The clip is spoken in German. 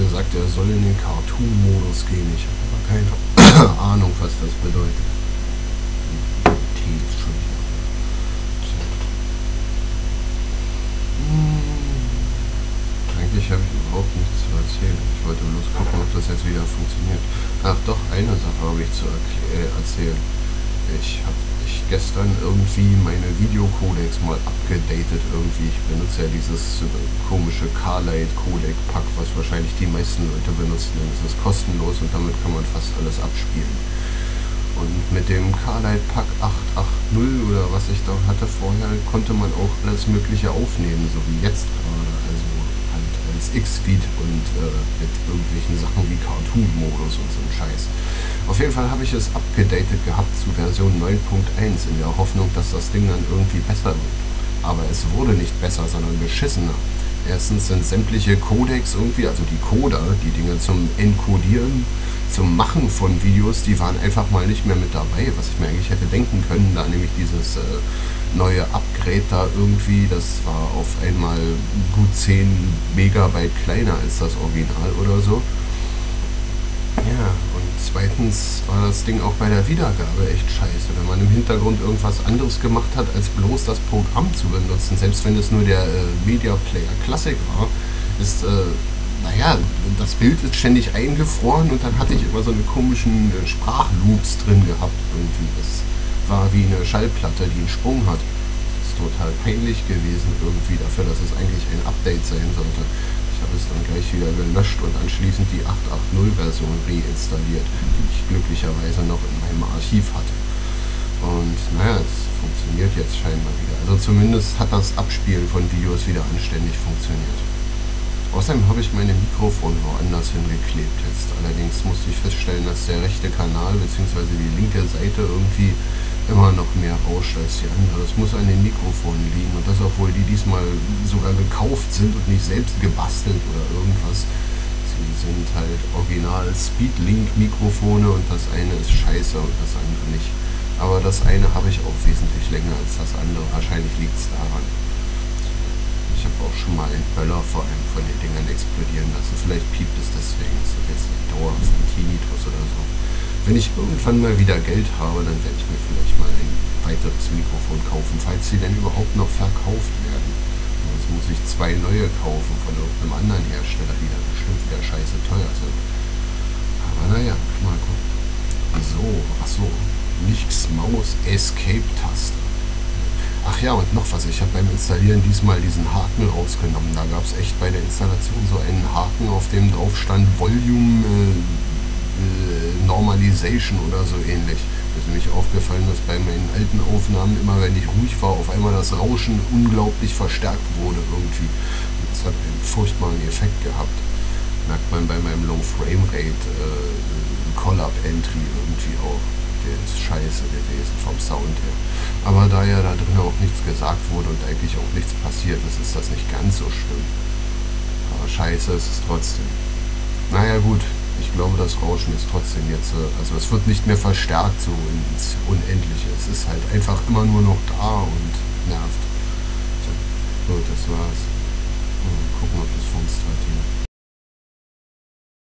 gesagt, er soll in den Cartoon-Modus gehen. Ich habe aber keine Ahnung, was das bedeutet. Tee ist schon wieder. Eigentlich habe ich überhaupt nichts zu erzählen. Ich wollte bloß gucken, ob das jetzt wieder funktioniert. Ach doch, eine Sache habe ich zu äh, erzählen. Ich habe ich gestern irgendwie meine Videocodecs mal abgedatet irgendwie. Ich benutze ja dieses äh, komische Carlite Codec Pack, was wahrscheinlich die meisten Leute benutzen, denn es ist kostenlos und damit kann man fast alles abspielen. Und mit dem Carlite Pack 880 oder was ich da hatte vorher, konnte man auch alles mögliche aufnehmen, so wie jetzt gerade. Also halt als X-Feed und äh, mit irgendwelchen Sachen wie Cartoon-Modus und so ein Scheiß. Auf jeden Fall habe ich es abgedatet gehabt zu Version 9.1 in der Hoffnung, dass das Ding dann irgendwie besser wird. Aber es wurde nicht besser, sondern beschissener. Erstens sind sämtliche Codecs irgendwie, also die Coder, die Dinge zum Encodieren, zum Machen von Videos, die waren einfach mal nicht mehr mit dabei, was ich mir eigentlich hätte denken können, da nämlich dieses äh, neue Upgrade da irgendwie, das war auf einmal gut 10 Megabyte kleiner als das Original oder so. Zweitens war das Ding auch bei der Wiedergabe echt scheiße. Wenn man im Hintergrund irgendwas anderes gemacht hat, als bloß das Programm zu benutzen, selbst wenn es nur der äh, Media Player Classic war, ist, äh, naja, das Bild ist ständig eingefroren und dann hatte ich immer so eine komischen äh, Sprachloops drin gehabt irgendwie. Das war wie eine Schallplatte, die einen Sprung hat. Das ist total peinlich gewesen irgendwie dafür, dass es eigentlich ein Update sein sollte. Es dann gleich wieder gelöscht und anschließend die 8.8.0-Version reinstalliert, die ich glücklicherweise noch in meinem Archiv hatte. Und naja, es funktioniert jetzt scheinbar wieder. Also zumindest hat das Abspielen von Videos wieder anständig funktioniert. Außerdem habe ich meine Mikrofon woanders hingeklebt jetzt. Allerdings musste ich feststellen, dass der rechte Kanal bzw. die linke Seite irgendwie immer noch mehr rauscht als die andere. Das muss an den Mikrofonen liegen und das, obwohl die diesmal sogar gekauft sind und nicht selbst gebastelt oder irgendwas. Sie sind halt original Speedlink-Mikrofone und das eine ist scheiße und das andere nicht. Aber das eine habe ich auch wesentlich länger als das andere. Wahrscheinlich liegt es daran. Ich habe auch schon mal einen Böller vor einem von den Dingern explodieren lassen. Vielleicht piept es deswegen. Das ist jetzt nicht dauerhaft ein Tinnitus oder so. Wenn ich irgendwann mal wieder Geld habe, dann werde ich mir vielleicht mal ein weiteres Mikrofon kaufen, falls sie denn überhaupt noch verkauft werden. Sonst muss ich zwei neue kaufen von irgendeinem anderen Hersteller, die dann bestimmt wieder scheiße teuer sind. Aber naja, mal gucken. So, achso, nichts Maus Escape-Taste. Ach ja, und noch was, ich habe beim Installieren diesmal diesen Haken rausgenommen. Da gab es echt bei der Installation so einen Haken, auf dem drauf stand Volume äh, Normalization oder so ähnlich. Mir ist nämlich aufgefallen, dass bei meinen alten Aufnahmen immer, wenn ich ruhig war, auf einmal das Rauschen unglaublich verstärkt wurde irgendwie. Das hat einen furchtbaren Effekt gehabt. Merkt man bei meinem Low Frame Rate äh, Collab Entry irgendwie auch. Der ist scheiße gewesen vom Sound her. Aber da ja da drin auch nichts gesagt wurde und eigentlich auch nichts passiert ist, ist das nicht ganz so schlimm. Aber scheiße ist es trotzdem. Naja gut, ich glaube, das Rauschen ist trotzdem jetzt, äh, also es wird nicht mehr verstärkt so ins Unendliche. Es ist halt einfach immer nur noch da und nervt. So, das war's. Mal gucken, ob das funktioniert.